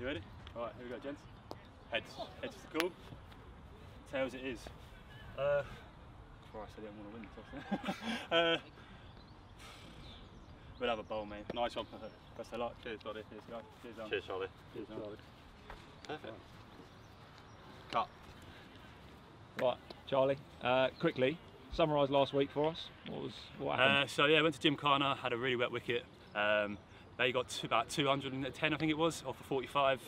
You ready? All right, here we go, gents. Heads. Heads is the call. Tails it is. Uh, Christ, I didn't want to win the toss. uh, we'll have a bowl, mate. Nice one. Best of luck. Cheers, buddy. Cheers, guys. Cheers, Alan. Cheers, Charlie. Cheers, Alan. Perfect. Cut. Right, Charlie. Uh, quickly, summarise last week for us. What was what happened? Uh, so yeah, went to Jim Carner, had a really wet wicket. Um, they got to about 210, I think it was, off of 45.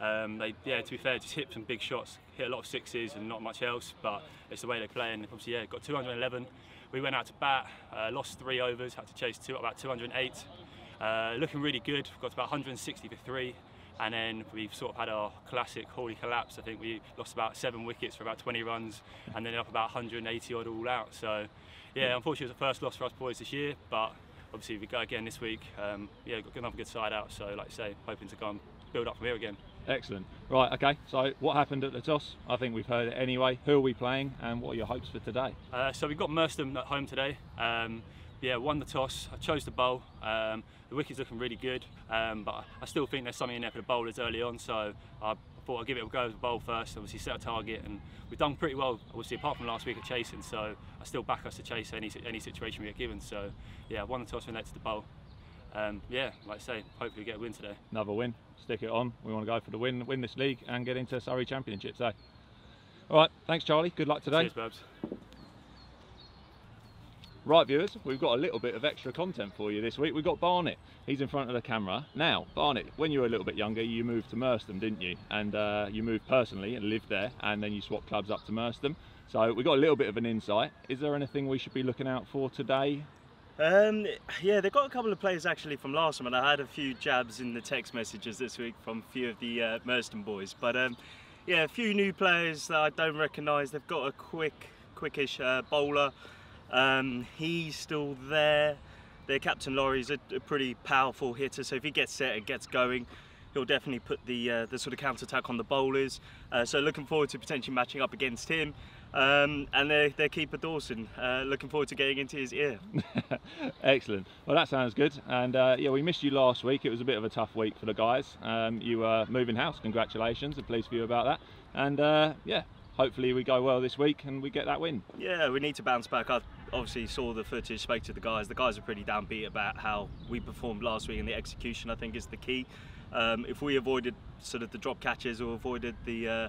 Um, they, yeah, to be fair, just hit some big shots, hit a lot of sixes and not much else. But it's the way they play, and obviously, yeah, got 211. We went out to bat, uh, lost three overs, had to chase two, about 208. Uh, looking really good. Got about 160 for three. And then we've sort of had our classic Horley collapse. I think we lost about seven wickets for about 20 runs and then up about 180 odd all out. So, yeah, unfortunately, it was the first loss for us boys this year, but obviously we go again this week. Um, yeah, got another good side out. So, like I say, hoping to go and build up from here again. Excellent. Right, okay. So, what happened at the toss? I think we've heard it anyway. Who are we playing, and what are your hopes for today? Uh, so we've got Merstham at home today. Um, yeah, won the toss. I chose the bowl. Um, the wicket's looking really good, um, but I still think there's something in there for the bowlers early on. So I thought I'd give it a go with the bowl first. Obviously set a target, and we've done pretty well. Obviously apart from last week at chasing, so I still back us to chase any any situation we get given. So yeah, won the toss and led to the bowl. Um, yeah, like I say, hopefully we get a win today. Another win. Stick it on. We want to go for the win, win this league, and get into Surrey Championship Eh? All right. Thanks, Charlie. Good luck today. Cheers, Babs. Right, viewers, we've got a little bit of extra content for you this week. We've got Barnet. He's in front of the camera. Now, Barnet, when you were a little bit younger, you moved to Merstham, didn't you? And uh, you moved personally and lived there, and then you swapped clubs up to Merstham. So we've got a little bit of an insight. Is there anything we should be looking out for today? Um, yeah, they've got a couple of players actually from last time, and I had a few jabs in the text messages this week from a few of the uh, boys. But um, yeah, a few new players that I don't recognise. They've got a quick, quickish uh, bowler. Um, he's still there. Their captain Laurie's a, a pretty powerful hitter, so if he gets set and gets going, he'll definitely put the uh, the sort of counter attack on the bowlers. Uh, so looking forward to potentially matching up against him. Um, and their, their keeper Dawson, uh, looking forward to getting into his ear. Excellent. Well, that sounds good. And uh, yeah, we missed you last week. It was a bit of a tough week for the guys. Um, you were moving house. Congratulations. I'm pleased for you about that. And uh, yeah, hopefully we go well this week and we get that win. Yeah, we need to bounce back. I obviously saw the footage, spoke to the guys. The guys are pretty downbeat about how we performed last week, and the execution I think is the key. Um, if we avoided sort of the drop catches or avoided the uh,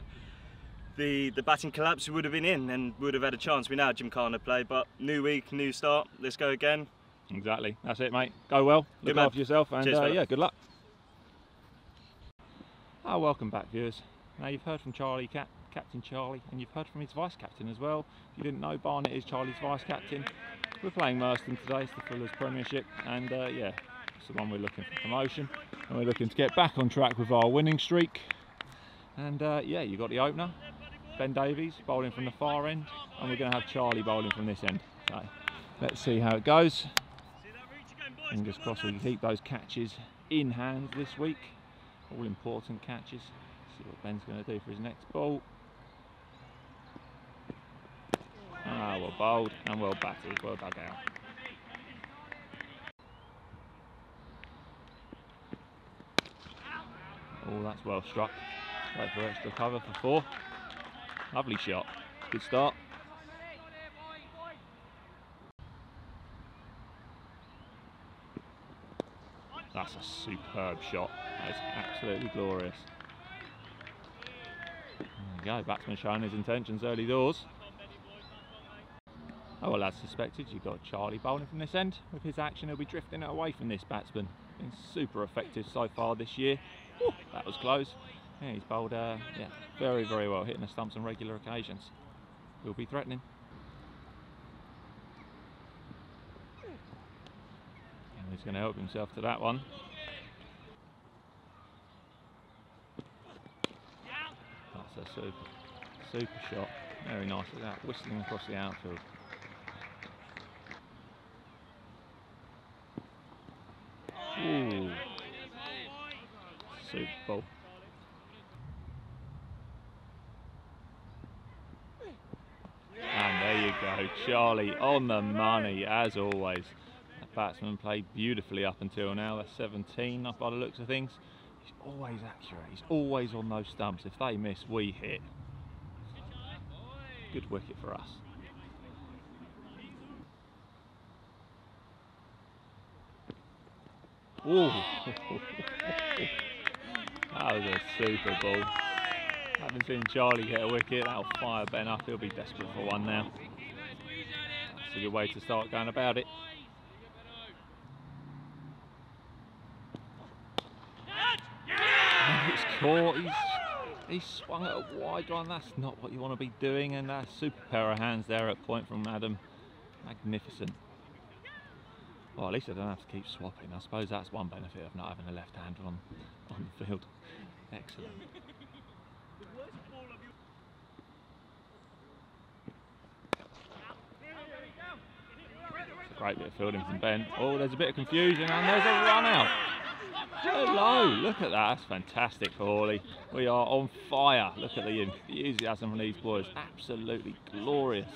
the the batting collapse, we would have been in and would have had a chance. We now have Jim Carner play, but new week, new start. Let's go again. Exactly. That's it, mate. Go well. Good Look man. after yourself, and Cheers, uh, yeah, good luck. Ah, welcome back, viewers. Now you've heard from Charlie, Cap- Captain Charlie, and you've heard from his vice captain as well. If you didn't know, Barnet is Charlie's vice captain. We're playing Merstham today. It's the Fuller's Premiership, and uh, yeah, it's the one we're looking for promotion, and we're looking to get back on track with our winning streak. And uh, yeah, you've got the opener, Ben Davies bowling from the far end, and we're going to have Charlie bowling from this end. So let's see how it goes. Fingers crossed we can keep those catches in hand this week. All important catches. See what Ben's going to do for his next ball. Ah, well bowled and well batted, well dug out. Oh, that's well struck. Go for extra cover for four. Lovely shot. Good start. That's a superb shot. That is absolutely glorious. There go, batsman showing his intentions early doors. Oh well, as suspected, you've got Charlie bowling from this end. With his action, he'll be drifting it away from this batsman. Been super effective so far this year. Whew, that was close. Yeah, he's bowled, uh, yeah, very, very well, hitting the stumps on regular occasions. Will be threatening. And he's going to help himself to that one. That's a super, super shot. Very nice at that, whistling across the outfield. Ooh. Ball. And there you go, Charlie on the money as always. That batsman played beautifully up until now. That's 17 up by the looks of things. He's always accurate. He's always on those stumps. If they miss, we hit. Good wicket for us. Ooh. that was a super ball. Haven't seen Charlie get a wicket. That'll fire Ben up. He'll be desperate for one now. It's a good way to start going about it. And it's caught. He's, he's swung at a wide one. That's not what you want to be doing. And a super pair of hands there at point from Adam. Magnificent. Well, at least I don't have to keep swapping. I suppose that's one benefit of not having a left hand on, on the field. Excellent. It's a great bit of fielding from Ben. Oh, there's a bit of confusion and there's a run out. Hello, look at that. That's fantastic for Horley. We are on fire. Look at the enthusiasm from these boys. Absolutely glorious.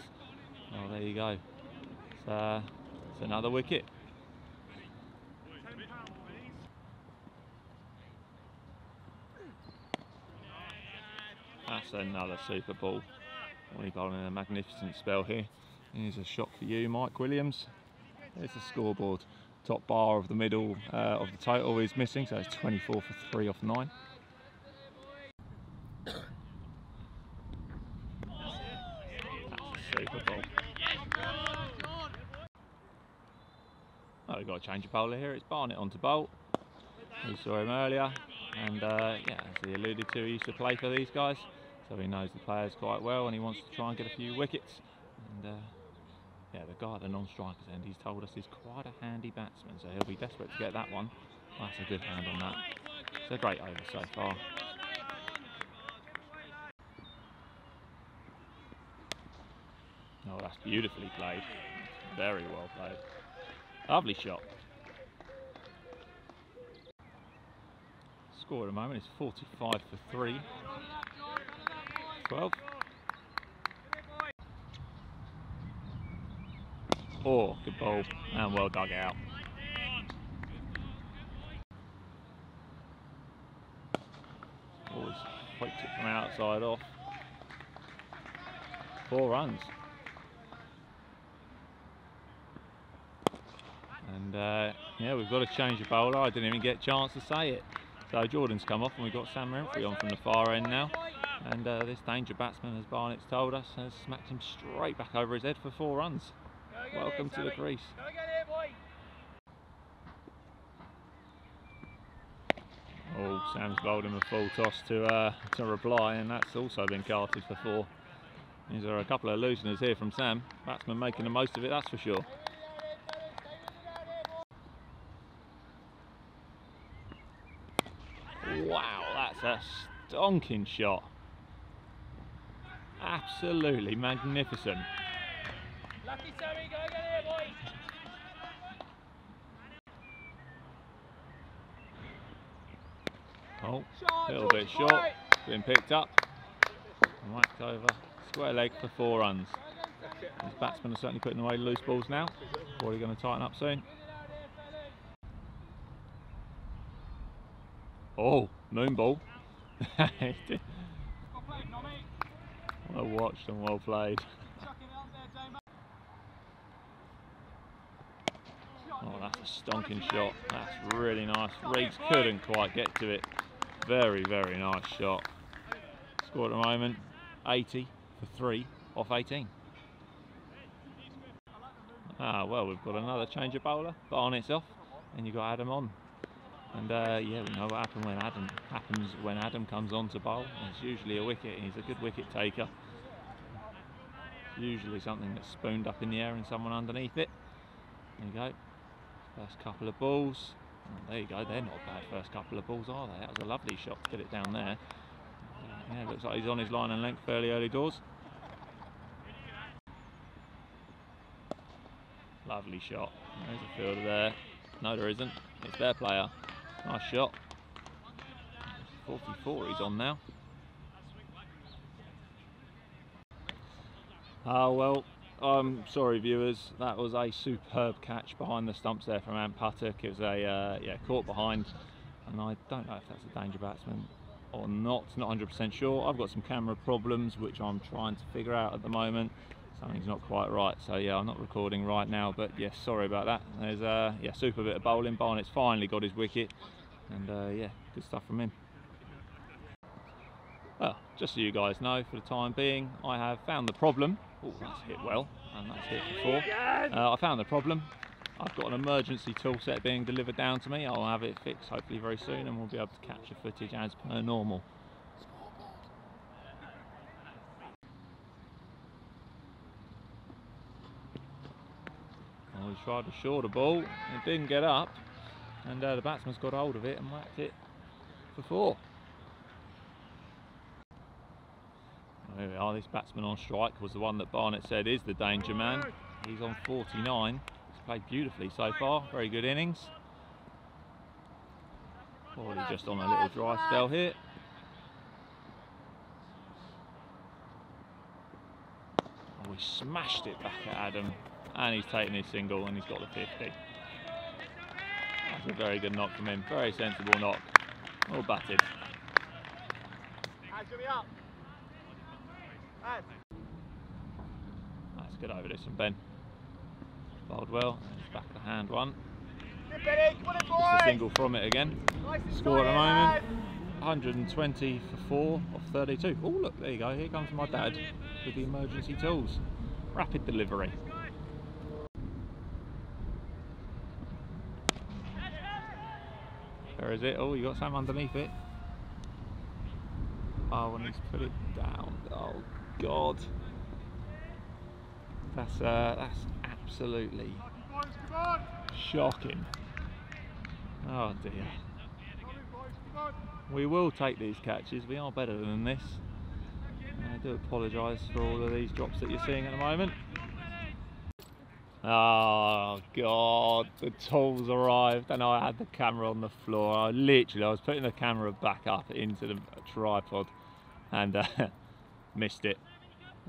Oh, there you go. It's, uh, it's another wicket. That's another super ball. Only bowling a magnificent spell here. Here's a shot for you, Mike Williams. There's the scoreboard. Top bar of the middle uh, of the total is missing, so it's 24 for 3 off 9. That's a super ball. Oh, we've got a change of bowler here. It's Barnett on to bowl. We saw him earlier, and uh, yeah, as he alluded to, he used to play for these guys, so he knows the players quite well, and he wants to try and get a few wickets. And uh, yeah, the guy at the non-strikers end, he's told us he's quite a handy batsman, so he'll be desperate to get that one. That's a good hand on that. It's a great over so far. Oh, that's beautifully played. Very well played. Lovely shot. Score at the moment is 45 for 3. 12. Oh, good ball and well dug out. Always poked it from outside off. Four runs. And uh, yeah, we've got to change the bowler. I didn't even get a chance to say it. So Jordan's come off and we've got Sam Renfrey on from the far end now. And uh, this danger batsman, as Barnett's told us, has smacked him straight back over his head for four runs. Welcome to the crease. Oh, Sam's bowled him a full toss to uh, to reply, and that's also been carted for four. These are a couple of looseners here from Sam. Batsman making the most of it, that's for sure. Wow, that's a stonking shot. Absolutely magnificent. Lucky Sammy, go get it, boys. Oh, a little bit short. Been picked up. and Whacked over. Square leg for four runs. These batsmen are certainly putting away loose balls now. Probably going to tighten up soon. Oh, moon ball. well watched and well played. Oh, that's a stonking shot. That's really nice. Reeds couldn't quite get to it. Very, very nice shot. Score at the moment 80 for 3 off 18. Ah, well, we've got another change of bowler. Barnett's off, and you've got Adam on. And uh, yeah, we know what happens when Adam happens when Adam comes on to bowl. It's usually a wicket. He's a good wicket taker. Usually something that's spooned up in the air and someone underneath it. There you go. First couple of balls. Oh, there you go. They're not bad first couple of balls, are they? That was a lovely shot to get it down there. Yeah, looks like he's on his line and length fairly early doors. Lovely shot. There's a fielder there. No, there isn't. It's their player. Nice shot. 44 he's on now. Oh well, I'm sorry viewers, that was a superb catch behind the stumps there from Ant Patak. It was a, uh, yeah, caught behind and I don't know if that's a danger batsman or not. Not 100% sure. I've got some camera problems which I'm trying to figure out at the moment. Something's not quite right, so yeah, I'm not recording right now. But yes, sorry about that. There's a uh, yeah super bit of bowling. Barnett's finally got his wicket, and uh, yeah, good stuff from him. Well, just so you guys know, for the time being, I have found the problem. Oh, that's hit well, and that's hit for four. Uh, I found the problem. I've got an emergency tool set being delivered down to me. I'll have it fixed hopefully very soon, and we'll be able to capture footage as per normal. Oh, he tried to shorter ball, it didn't get up, and uh, the batsman's got hold of it and whacked it for four. There we are, this batsman on strike was the one that Barnett said is the danger man. He's on 49. He's played beautifully so far, very good innings. Probably just on a little dry spell here. Oh, he smashed it back at Adam, and he's taken his single and he's got the 50. That's a very good knock from him, very sensible knock. All batted. Let's get over this and Ben. Bowled well, it's back the hand one. Just a single from it again. Score at the moment 120 for 4 of 32. Oh, look, there you go. Here comes my dad with the emergency tools. Rapid delivery. Where is it? Oh, you got some underneath it. Oh, and he's put it down. Oh, God. That's uh, that's absolutely shocking. Oh dear. We will take these catches. We are better than this. I do apologise for all of these drops that you're seeing at the moment. Oh God, the tools arrived and I had the camera on the floor. I literally, I was putting the camera back up into the tripod and uh, missed it.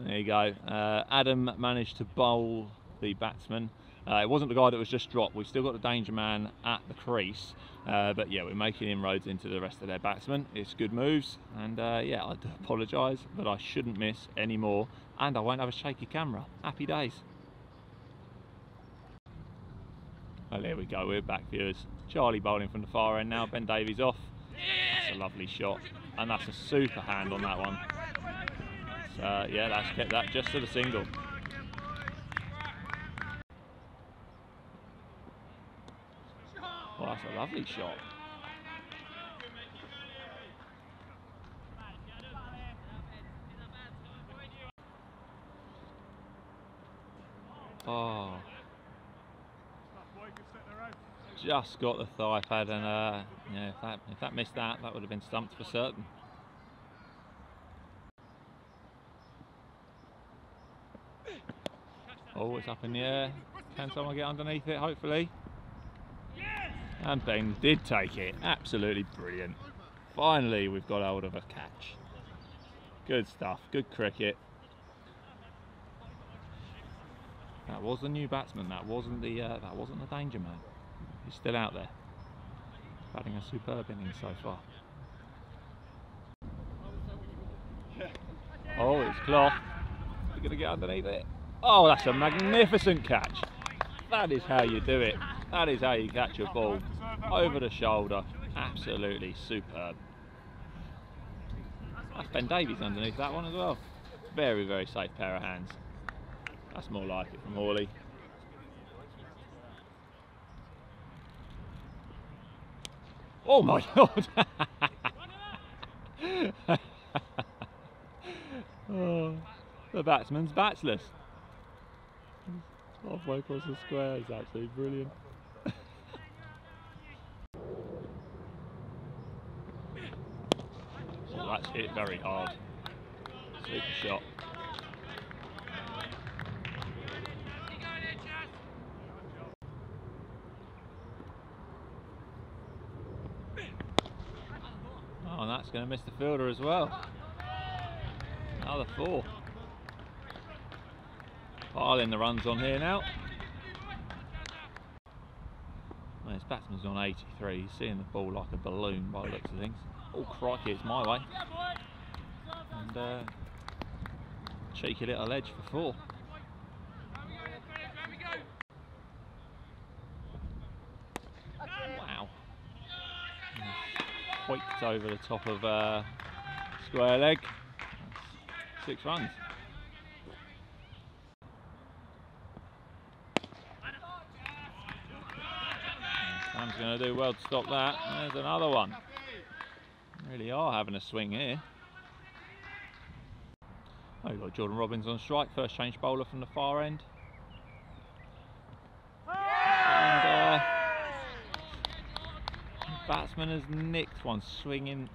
There you go. Uh, Adam managed to bowl the batsman. Uh, it wasn't the guy that was just dropped. We've still got the danger man at the crease. Uh, but yeah, we're making inroads into the rest of their batsmen. It's good moves. And uh, yeah, I do apologise, but I shouldn't miss any more. And I won't have a shaky camera. Happy days. Well, there we go. We're back, viewers. Charlie bowling from the far end now. Ben Davies off. That's a lovely shot. And that's a super hand on that one. Uh, yeah, that's kept that just to the single. Well, that's a lovely shot. Oh. Just got the thigh pad and uh, yeah, if that, if that missed that, that would have been stumped for certain. Oh, it's up in the air. Can someone get underneath it, hopefully? And Ben did take it. Absolutely brilliant. Finally, we've got hold of a catch. Good stuff. Good cricket. That was the new batsman. That wasn't the uh, that wasn't the danger man. He's still out there. Batting a superb innings so far. Oh, it's cloth. We're gonna get underneath it. Oh, that's a magnificent catch. That is how you do it. That is how you catch a ball. Over the shoulder. Absolutely superb. That's Ben Davies underneath that one as well. Very, very safe pair of hands. That's more like it from Horley. Oh my god! oh, the batsman's batsless. Halfway across the square, it's absolutely brilliant. oh, that's hit very hard. Super shot. Oh, and that's going to miss the fielder as well. Another four. Piling the runs on here now. There his batsman's on 83. He's seeing the ball like a balloon by the looks of things. Oh crikey, it's my way. And uh, cheeky little edge for four. Wow. Over the top of uh, square leg. That's six runs. Sam's to do well to stop that. There's another one. Really are having a swing here. Oh, you've got Jordan Robbins on strike, first change bowler from the far end. And uh, batsman has nicked one, swinging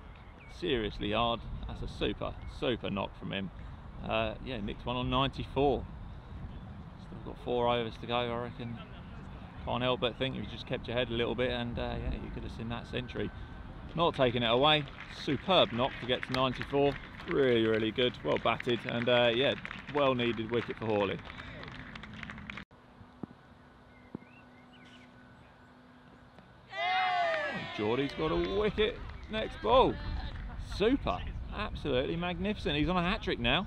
seriously hard. That's a super, super knock from him. Uh, yeah, nicked one on 94. Still got four overs to go, I reckon. Can't help but think if you just kept your head a little bit, and uh, yeah, you could have seen that century. Not taking it away. Superb knock to get to 94. Really, really good. Well batted, and uh, yeah, well needed wicket for Horley. Geordie's got a wicket next ball. Super. Absolutely magnificent. He's on a hat trick now.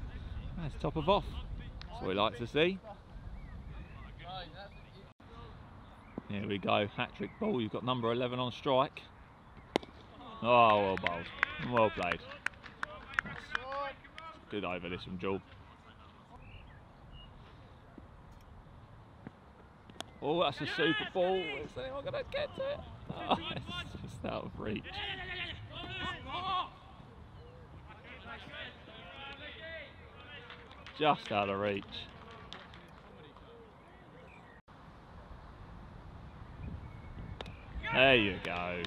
That's top of off. That's what we like to see. Here we go, hat trick ball. You've got number 11 on strike. Oh, well bowled. Well played. That's good over this from Jewel. Oh, that's a super ball. Is anyone going to get it? Oh, it's just out of reach. Just out of reach. There you go.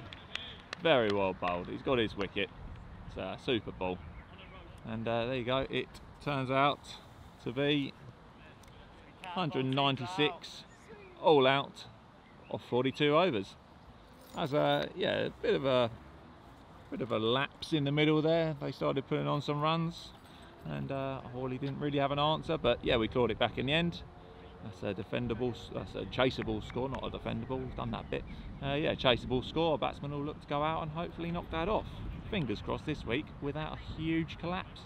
Very well bowled. He's got his wicket. It's a super ball. And uh, there you go. It turns out to be 196 all out of 42 overs. As a yeah, a bit of a bit of a lapse in the middle there. They started putting on some runs, and uh, Horley didn't really have an answer. But yeah, we clawed it back in the end. That's a defendable, that's a chaseable score, not a defendable. We've done that bit. Uh, yeah, chaseable score. Batsman will look to go out and hopefully knock that off. Fingers crossed this week without a huge collapse.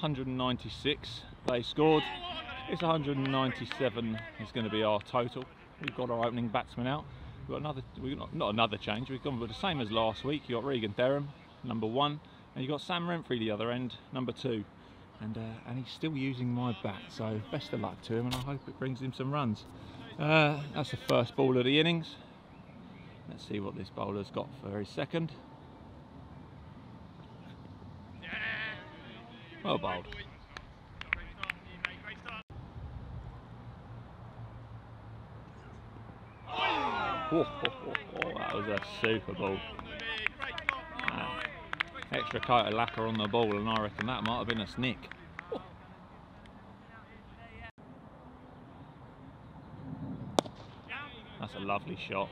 196 they scored. It's 197 is going to be our total. We've got our opening batsman out. We've got another, we've got not another change. We've gone with the same as last week. You've got Regan Derham, number one, and you've got Sam Renfrey the other end, number two. And uh, and he's still using my bat, so best of luck to him, and I hope it brings him some runs. Uh, that's the first ball of the innings. Let's see what this bowler's got for his second. Bowled. Oh, oh, oh, oh, that was a super ball. Ah, extra coat of lacquer on the ball, and I reckon that might have been a snick. That's a lovely shot.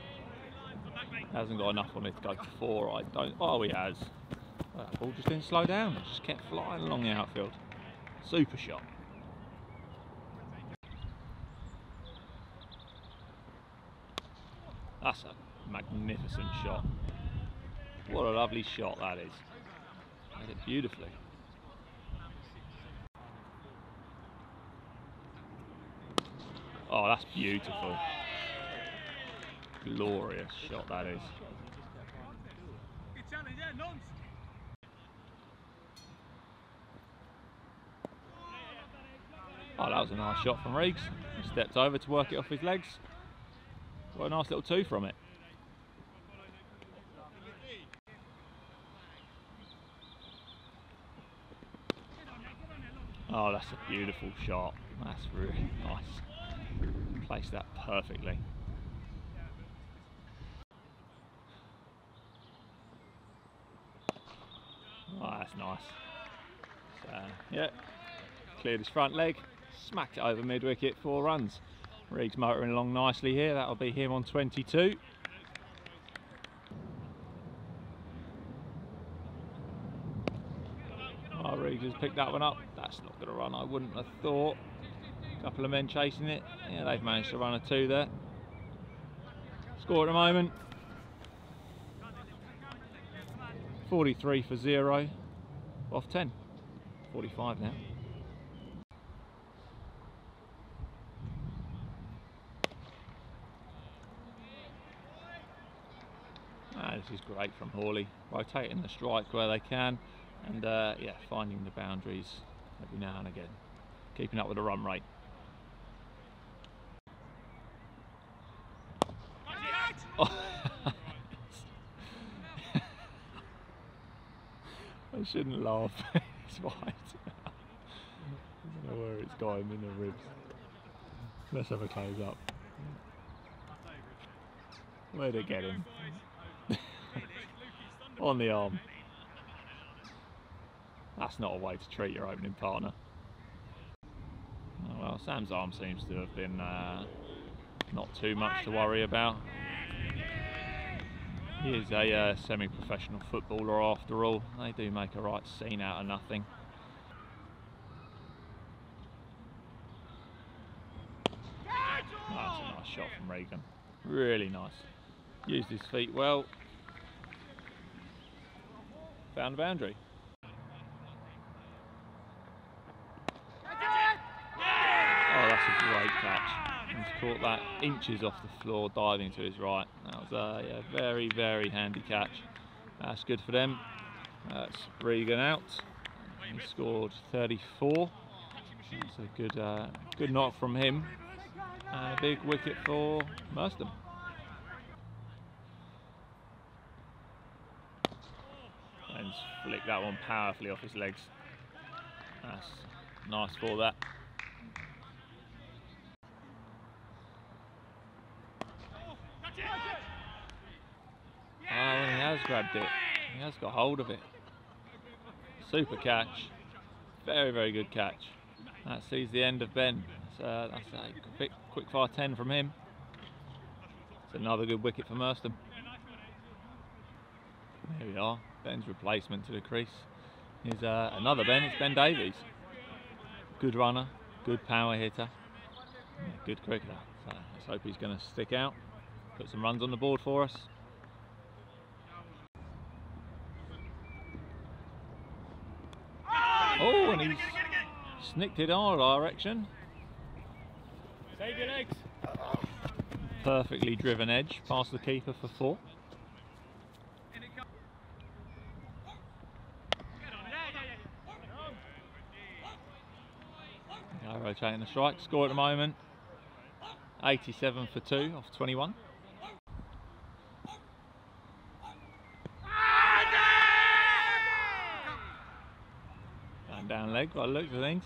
Hasn't got enough on it to go for four. I don't. Oh, he has. Well, that ball just didn't slow down. It just kept flying along the outfield. Super shot. That's a magnificent shot. What a lovely shot that is. Made it beautifully. Oh, that's beautiful. Glorious shot that is. Oh, that was a nice shot from Riggs. He stepped over to work it off his legs. Got a nice little two from it. Oh, that's a beautiful shot. That's really nice. Placed that perfectly. Oh, that's nice. Uh, yeah, cleared his front leg, smacked it over mid wicket, four runs. Reeg's motoring along nicely here, that'll be him on 22. Ah, oh, Reeves has picked that one up. That's not going to run, I wouldn't have thought. A Couple of men chasing it. Yeah, they've managed to run a two there. Score at the moment 43 for zero off 10. 45 now. Ah, this is great from Horley, rotating the strike where they can and uh, yeah, finding the boundaries every now and again, keeping up with the run rate. I shouldn't laugh. it's wide. I don't know where it's got him in the ribs. Let's have a close up. Where'd it get him? On the arm. That's not a way to treat your opening partner. Oh, well, Sam's arm seems to have been uh, not too much to worry about. He is a uh, semi-professional footballer after all. They do make a right scene out of nothing. That's a nice shot from Regan. Really nice. Used his feet well. Found a boundary. Oh, that's a great catch. He's caught that inches off the floor, diving to his right. That was a yeah, very, very handy catch. That's good for them. That's Regan out. He scored 34. That's a good, uh, good knock from him. A big wicket for Merstham. And flick that one powerfully off his legs. That's nice for that. Oh, he has grabbed it. He has got hold of it. Super catch. Very, very good catch. That sees the end of Ben. So that's a quick, quick fire 10 from him. It's another good wicket for Merstham. There we are. Ben's replacement to the crease is uh, another Ben. It's Ben Davies. Good runner, good power hitter, yeah, good cricketer. So let's hope he's going to stick out, put some runs on the board for us. Oh, and he's snicked it our direction. Save your legs. Perfectly driven edge past the keeper for four. Now rotating the strike. Score at the moment 87 for two off 21. Going down leg by the looks of things.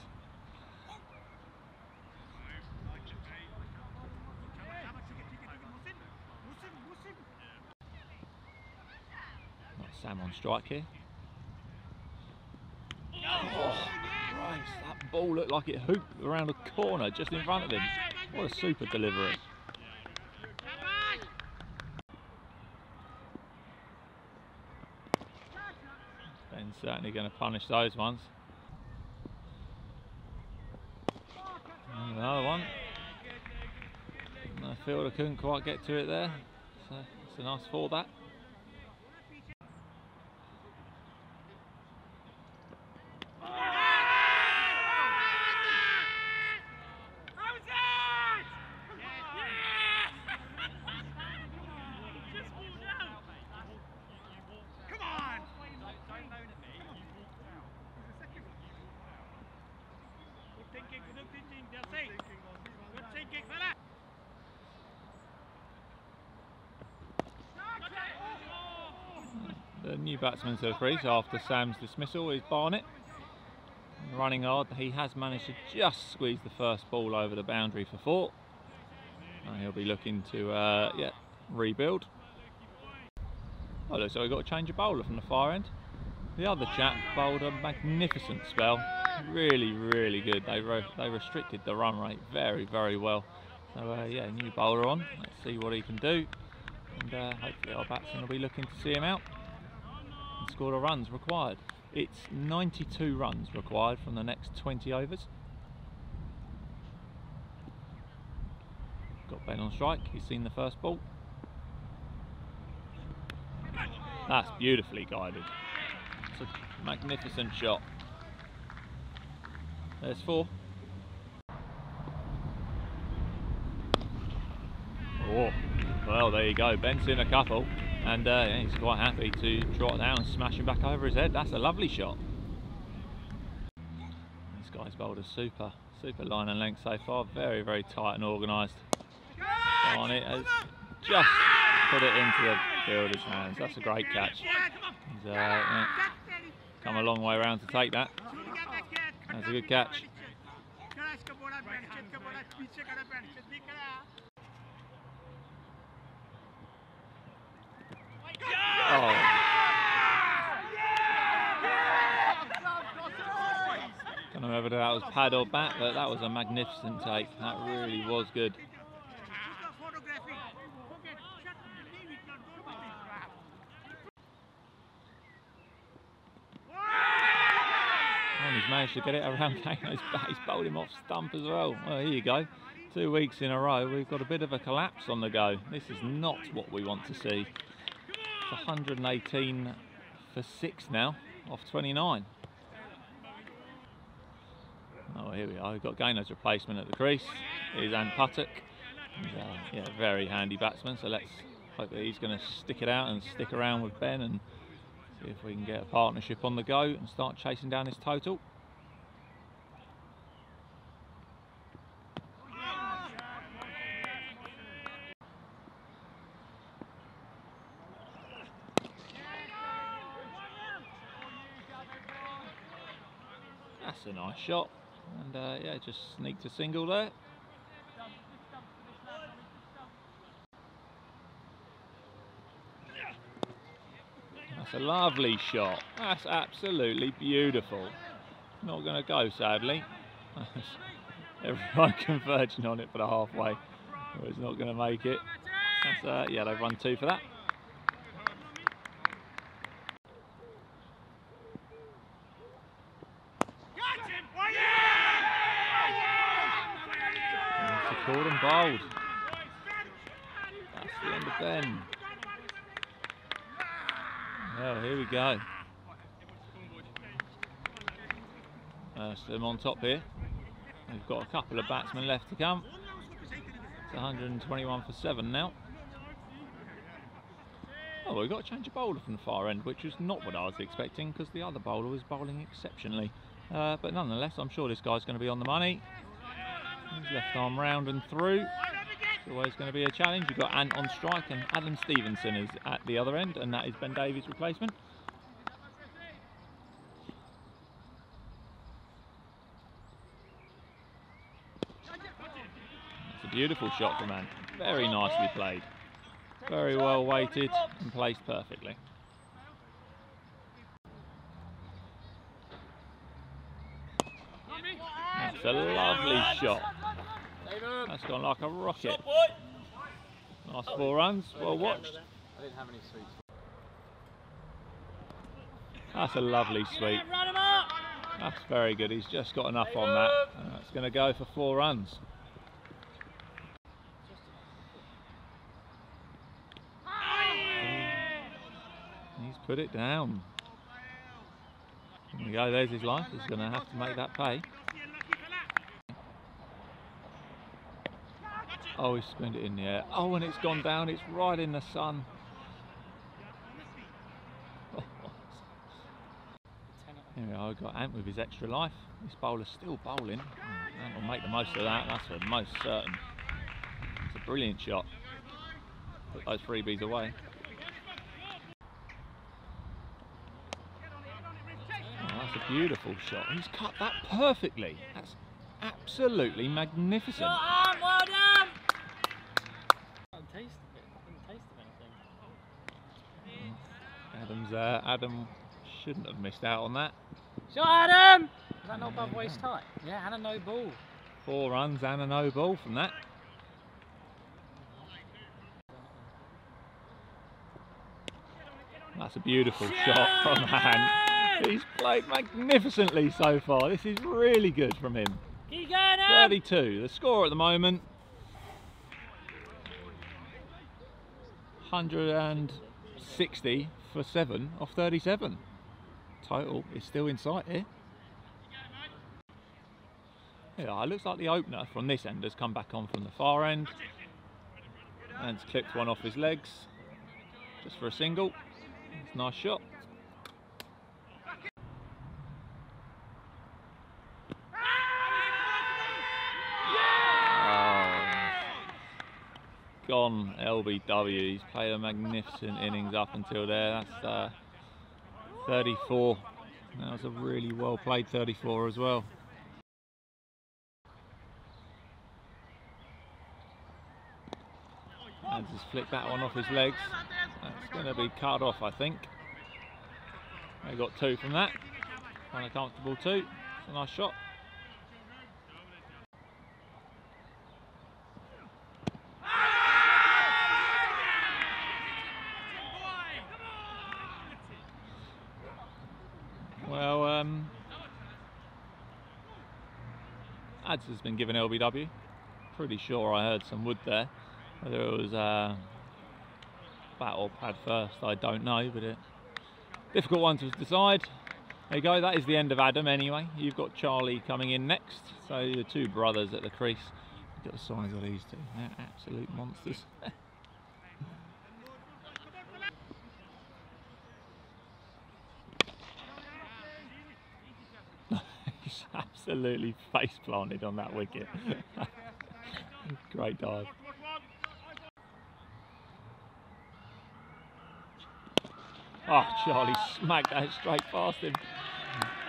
Sam on strike here. Oh, ball looked like it hooped around a corner just in front of him. What a super delivery. Ben's certainly going to punish those ones. And another one. And The fielder couldn't quite get to it there. So it's a nice for that. Batsman to the crease after Sam's dismissal is Barnett. Running hard, he has managed to just squeeze the first ball over the boundary for four. And he'll be looking to, uh, yeah, rebuild. Oh, looks like we've got to change a bowler from the far end. The other chap bowled a magnificent spell. Really, really good. They re- they restricted the run rate very, very well. So uh, yeah, new bowler on. Let's see what he can do, and uh, hopefully our batsmen will be looking to see him out score the runs required. It's 92 runs required from the next 20 overs. Got Ben on strike. He's seen the first ball. That's beautifully guided. It's a magnificent shot. There's four. Oh, well, there you go. Ben's in a couple, and uh, he's quite happy to trot down and smash him back over his head. That's a lovely shot. This guy's bowled a super, super line and length so far. Very, very tight and organised. Barnett has just put it into the fielder's hands. That's a great catch. He's uh, yeah, come a long way around to take that. That's a good catch. Don't know whether that was pad or bat, but that was a magnificent take. That really was good. Oh, he's managed to get it around Kano's bat. He's bowled him off stump as well. Well, here you go. Two weeks in a row, we've got a bit of a collapse on the go. This is not what we want to see. It's 118 for six now, off 29. Oh, here we are. We've got Gaynor's replacement at the crease. Is Ant Puttock. He's, uh, yeah, very handy batsman. So let's hope that he's going to stick it out and stick around with Ben and see if we can get a partnership on the go and start chasing down his total. That's a nice shot. And uh, yeah, just sneaked a single there. That's a lovely shot. That's absolutely beautiful. Not going to go, sadly. Everyone converging on it for the halfway. It's not going to make it. That's, uh, yeah, they've run two for that. That's a called and bowled. That's the end of Ben. Well, here we go. So I'm on top here. We've got a couple of batsmen left to come. It's 121 for 7 now. Oh, we've got to change a bowler from the far end, which was not what I was expecting because the other bowler was bowling exceptionally. Uh, but nonetheless, I'm sure this guy's going to be on the money. His left arm round and through. It's always going to be a challenge. You've got Ant on strike and Adam Stevenson is at the other end, and that is Ben Davies' replacement. Beautiful shot from Ant. Very nicely played. Very well weighted and placed perfectly. That's a lovely shot. That's gone like a rocket. Nice four runs, well watched. That's a lovely sweep. That's very good. He's just got enough on that. Uh, That's going to go for four runs. He's put it down. There we go. There's his life. He's going to have to make that pay. Oh, he's spinned it in the air. Oh, and it's gone down. It's right in the sun. Here we are, got Ant with his extra life. This bowler's still bowling. Ant will make the most of that, that's for most certain. It's a brilliant shot. Put those freebies away. Oh, that's a beautiful shot. He's cut that perfectly. That's absolutely magnificent. taste of it. I didn't taste of anything. Adam's uh, Adam Shouldn't have missed out on that. Shot Adam! Is that not above waist height? Yeah, and a no ball. Four runs and a no ball from that. That's a beautiful shot from. He's played magnificently so far. This is really good from him. Keep going, Adam! 32, the score at the moment. 160 for 7 off 37. Total is still in sight here. Yeah, it looks like the opener from this end has come back on from the far end. And it's clipped one off his legs. Just for a single. It's a nice shot. Gone LBW. He's played a magnificent innings up until there. That's uh, 34. That was a really well played 34 as well. And just flick that one off his legs. That's going to be cut off, I think. They got two from that. Kind of comfortable two. It's a nice shot. Um, Ads has been given LBW. Pretty sure I heard some wood there. Whether it was uh, bat or pad first, I don't know, but it difficult one to decide. There you go, that is the end of Adam anyway. You've got Charlie coming in next. So the two brothers at the crease. Look at the size of these two. They're absolute monsters. He's absolutely face planted on that wicket. Great dive. Oh, Charlie smacked that straight past him.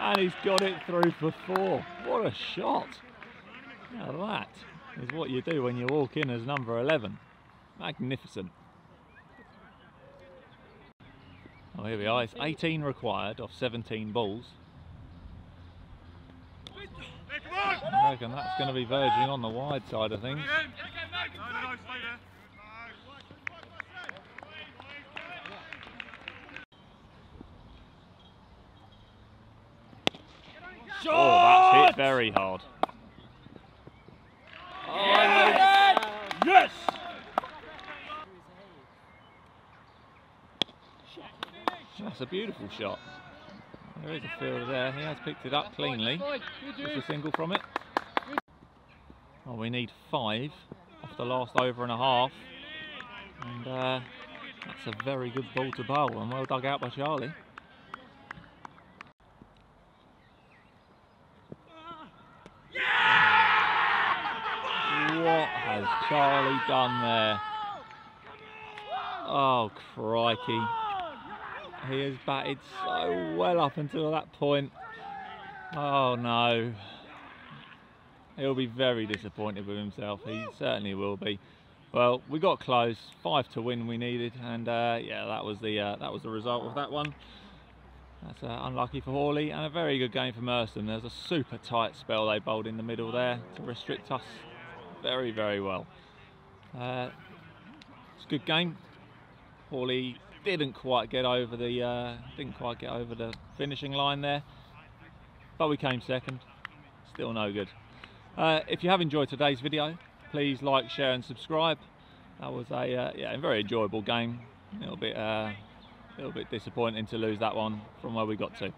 And he's got it through for four. What a shot. Now that is what you do when you walk in as number 11. Magnificent. Oh, here we are. It's 18 required off 17 balls. I reckon that's going to be verging on the wide side of things. Oh, that's hit very hard. Yes! That's a beautiful shot. There is a fielder there. He has picked it up cleanly. Just a single from it. Well, we need five off the last over and a half. And uh, that's a very good ball to bowl and well dug out by Charlie. What has Charlie done there? Oh, crikey. He has batted so well up until that point. Oh, no. He'll be very disappointed with himself. He certainly will be. Well, we got close. Five to win we needed, and uh, yeah, that was the uh, that was the result of that one. That's uh, unlucky for Horley, and a very good game for Merstham. There's a super tight spell they bowled in the middle there to restrict us very, very well. Uh, it's a good game. Horley didn't quite get over the uh, didn't quite get over the finishing line there, but we came second. Still no good. Uh, if you have enjoyed today's video, please like, share, and subscribe. That was a uh, yeah, a very enjoyable game. A little bit, uh, a little bit disappointing to lose that one from where we got to.